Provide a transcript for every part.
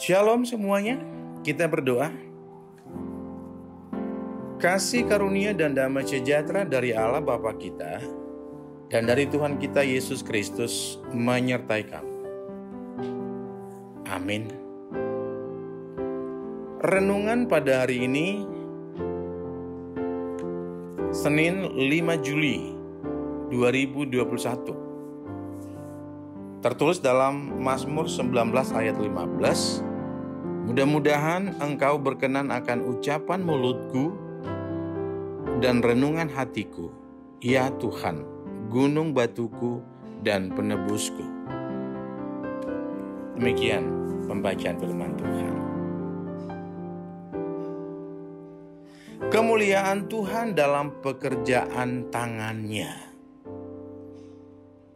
Shalom semuanya, kita berdoa. Kasih karunia dan damai sejahtera dari Allah Bapa kita dan dari Tuhan kita Yesus Kristus menyertai kamu. Amin. Renungan pada hari ini Senin 5 Juli 2021 Tertulis dalam Mazmur 19 ayat 15, Mudah-mudahan engkau berkenan akan ucapan mulutku dan renungan hatiku, ya Tuhan, gunung batuku dan penebusku. Demikian pembacaan firman Tuhan. Kemuliaan Tuhan dalam pekerjaan tangannya.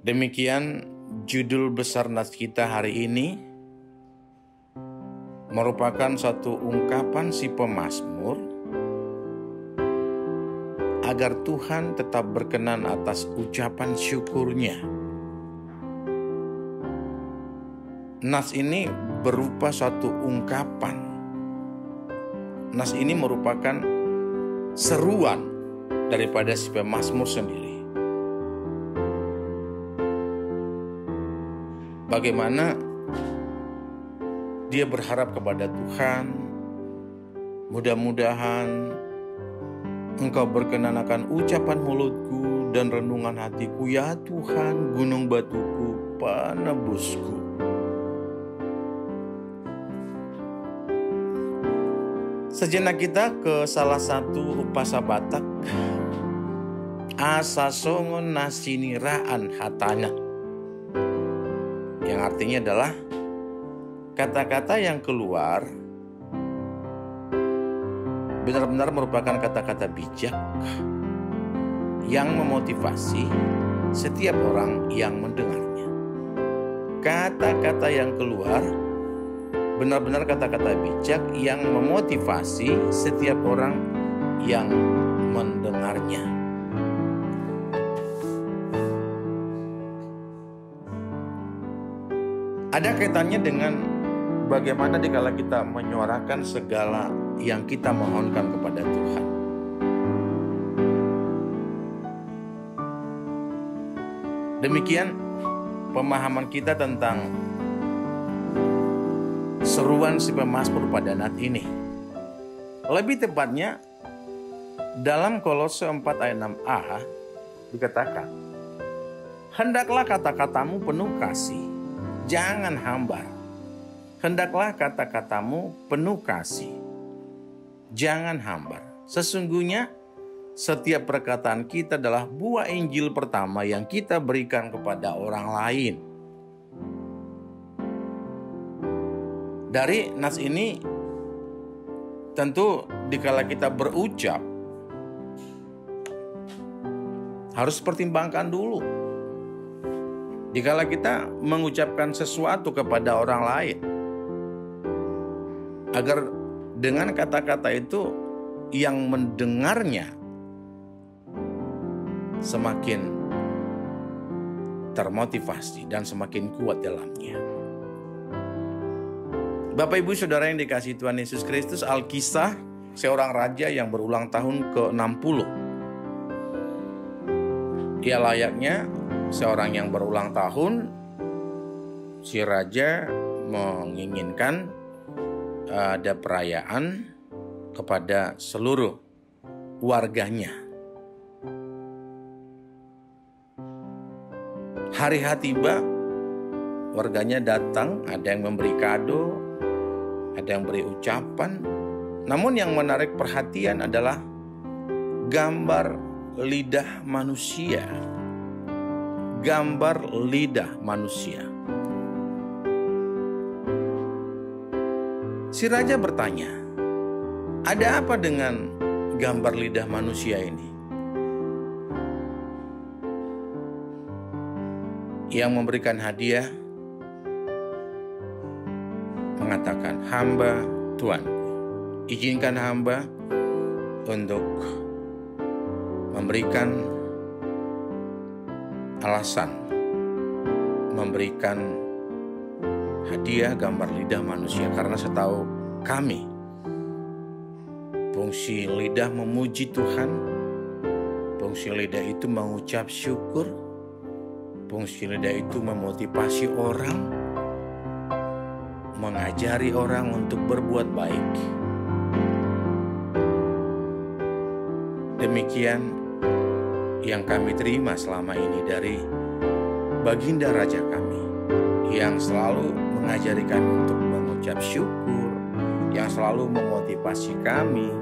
Demikian judul besar nas kita hari ini merupakan satu ungkapan si pemazmur agar Tuhan tetap berkenan atas ucapan syukurnya. Nas ini berupa suatu ungkapan. Nas ini merupakan seruan daripada si pemazmur sendiri. Bagaimana dia berharap kepada Tuhan. Mudah-mudahan Engkau berkenan akan ucapan mulutku dan renungan hatiku, ya Tuhan, gunung batuku, penebusku. Sejenak kita ke salah satu upasa Batak. Asa songon nasiniraan hatanya yang artinya adalah kata-kata yang keluar benar-benar merupakan kata-kata bijak yang memotivasi setiap orang yang mendengarnya. Kata-kata yang keluar benar-benar kata-kata bijak yang memotivasi setiap orang yang mendengarnya. Ada kaitannya dengan bagaimana dikala kita menyuarakan segala yang kita mohonkan kepada Tuhan. Demikian pemahaman kita tentang seruan si pemazmur pada saat ini. Lebih tepatnya dalam Kolose 4 ayat 6a dikatakan, Hendaklah kata-katamu penuh kasih, jangan hambar. Hendaklah kata-katamu penuh kasih. Jangan hambar. Sesungguhnya setiap perkataan kita adalah buah Injil pertama yang kita berikan kepada orang lain. Dari nas ini tentu dikala kita berucap harus pertimbangkan dulu Dikala kita mengucapkan sesuatu kepada orang lain, agar dengan kata-kata itu yang mendengarnya semakin termotivasi dan semakin kuat dalamnya. Bapak Ibu Saudara yang dikasih Tuhan Yesus Kristus, Alkisah seorang raja yang berulang tahun ke-60. Ia layaknya seorang yang berulang tahun, si raja menginginkan ada perayaan kepada seluruh warganya. Hari H tiba, warganya datang, ada yang memberi kado, ada yang beri ucapan. Namun yang menarik perhatian adalah gambar lidah manusia gambar lidah manusia. Si raja bertanya, "Ada apa dengan gambar lidah manusia ini?" Yang memberikan hadiah mengatakan, "Hamba Tuhan, izinkan hamba untuk memberikan alasan memberikan hadiah gambar lidah manusia. Karena setahu kami fungsi lidah memuji Tuhan, fungsi lidah itu mengucap syukur, fungsi lidah itu memotivasi orang, mengajari orang untuk berbuat baik. Demikian yang kami terima selama ini dari baginda raja kami yang selalu mengajari kami untuk mengucap syukur, yang selalu memotivasi kami,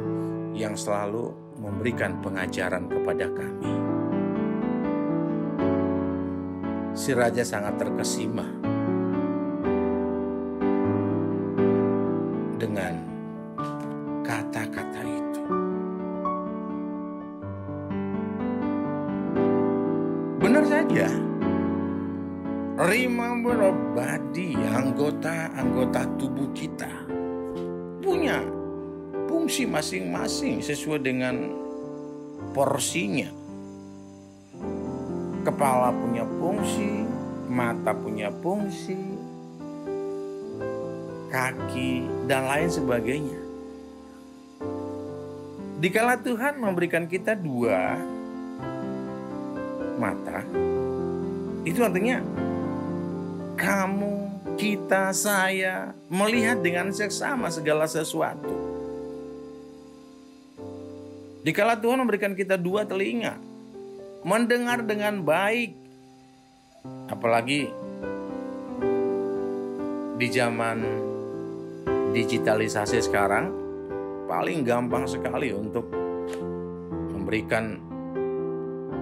yang selalu memberikan pengajaran kepada kami. Si raja sangat terkesima dengan body, anggota-anggota tubuh kita punya fungsi masing-masing sesuai dengan porsinya. Kepala punya fungsi, mata punya fungsi, kaki, dan lain sebagainya. Dikala Tuhan memberikan kita dua mata, itu artinya kamu, kita, saya melihat dengan seksama segala sesuatu. Dikala Tuhan memberikan kita dua telinga, mendengar dengan baik, apalagi di zaman digitalisasi sekarang, paling gampang sekali untuk memberikan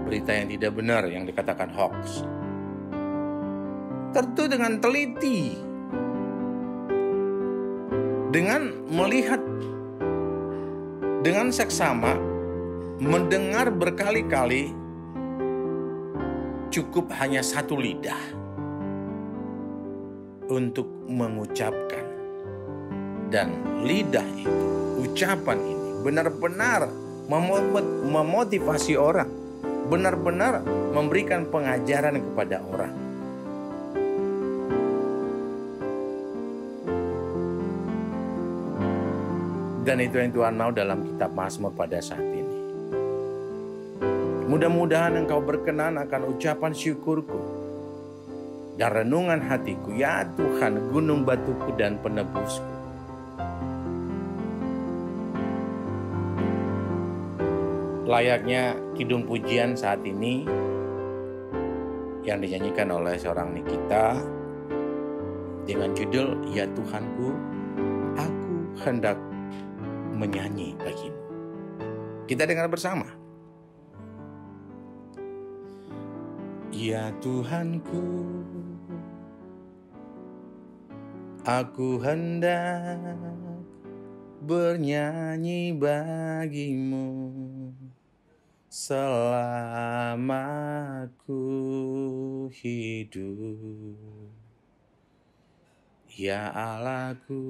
berita yang tidak benar yang dikatakan hoax. Tentu dengan teliti, dengan melihat dengan seksama mendengar berkali-kali cukup hanya satu lidah untuk mengucapkan. Dan lidah itu ucapan ini benar-benar memotivasi orang benar-benar memberikan pengajaran kepada orang dan itu yang Tuhan mau dalam kitab Mazmur pada saat ini Mudah-mudahan engkau berkenan akan ucapan syukurku dan renungan hatiku, ya Tuhan, gunung batuku dan penebusku. Layaknya kidung pujian saat ini yang dinyanyikan oleh seorang Nikita dengan judul Ya Tuhanku, aku hendak menyanyi bagimu. Kita dengar bersama. Ya Tuhanku, aku hendak bernyanyi bagimu selama aku hidup. Ya Allahku,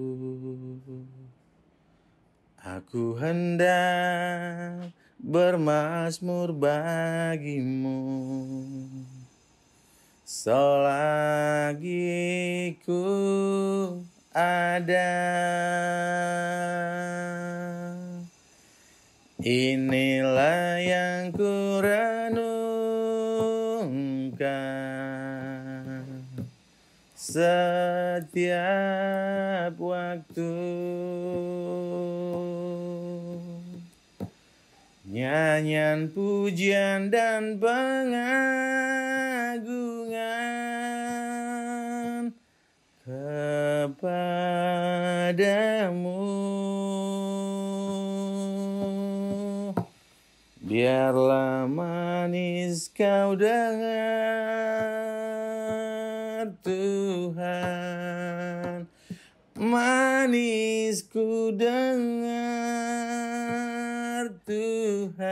aku hendak bermasmur bagimu selagi ku ada. Inilah yang ku renungkan setiap waktu. Nyanyian pujian dan pengagungan kepadamu. Biarlah manis kau dengar Tuhan. Manis ku dengar Tuhan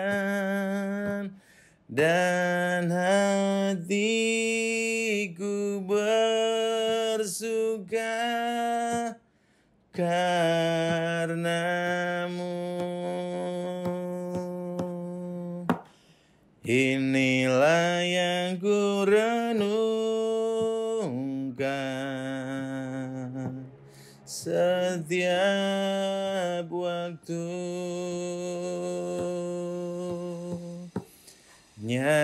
dan hatiku bersuka karenamu. Inilah yang ku renungkan setiap waktu.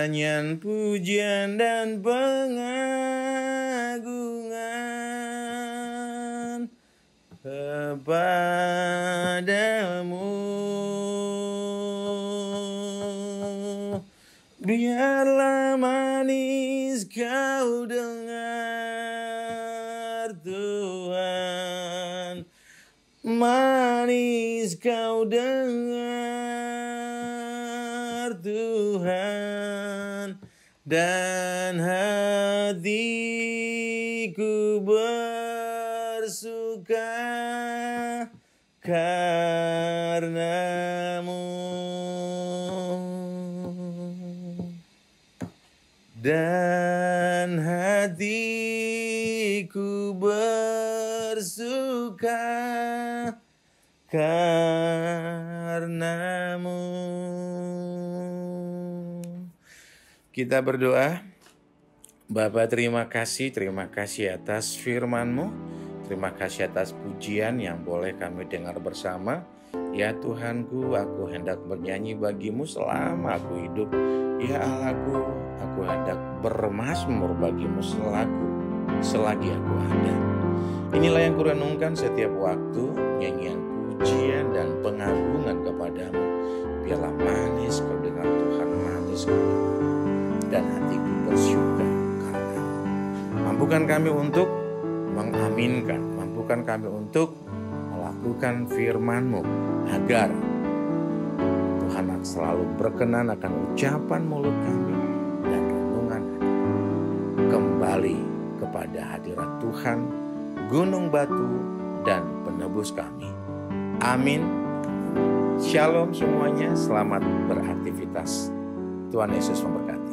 Nyanyian pujian dan pengagungan kepadamu. Biarlah manis kau dengar Tuhan Manis kau dengar Tuhan Dan hatiku bersuka karenamu dan hatiku bersuka karenamu. Kita berdoa. Bapa terima kasih, terima kasih atas firman-Mu. Terima kasih atas pujian yang boleh kami dengar bersama. Ya Tuhanku, aku hendak bernyanyi bagimu selama aku hidup. Ya Allahku, aku hendak bermasmur bagimu selaku selagi aku ada. Inilah yang kurenungkan setiap waktu, nyanyian pujian dan pengagungan kepadamu. Biarlah manis kau dengar Tuhan, manis kau dengar. Dan hatiku bersyukur karena Mampukan kami untuk mengaminkan, mampukan kami untuk melakukan firman-Mu agar Tuhan selalu berkenan akan ucapan mulut kami dan renungan hati. Kembali kepada hadirat Tuhan, gunung batu dan penebus kami. Amin. Shalom semuanya, selamat beraktivitas. Tuhan Yesus memberkati.